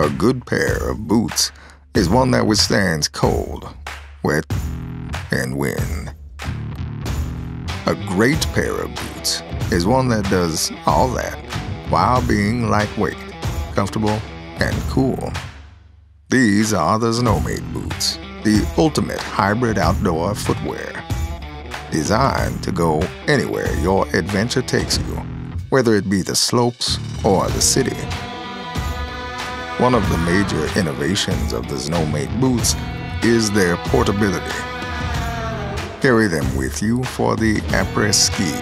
A good pair of boots is one that withstands cold, wet, and wind. A great pair of boots is one that does all that while being lightweight, comfortable, and cool. These are the Xnowmate boots, the ultimate hybrid outdoor footwear. Designed to go anywhere your adventure takes you, whether it be the slopes or the city. One of the major innovations of the Xnowmate boots is their portability. Carry them with you for the après ski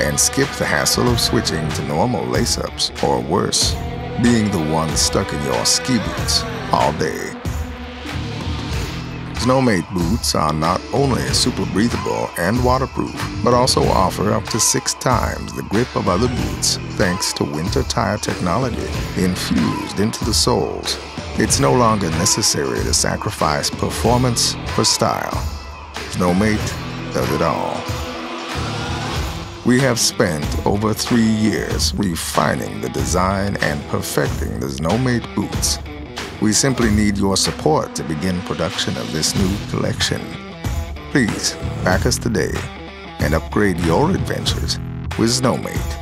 and skip the hassle of switching to normal lace ups or worse, being the one stuck in your ski boots all day. Xnowmate boots are not only super breathable and waterproof, but also offer up to six times the grip of other boots thanks to winter tire technology infused into the soles. It's no longer necessary to sacrifice performance for style. Xnowmate does it all. We have spent over three years refining the design and perfecting the Xnowmate boots. We simply need your support to begin production of this new collection. Please back us today and upgrade your adventures with Xnowmate.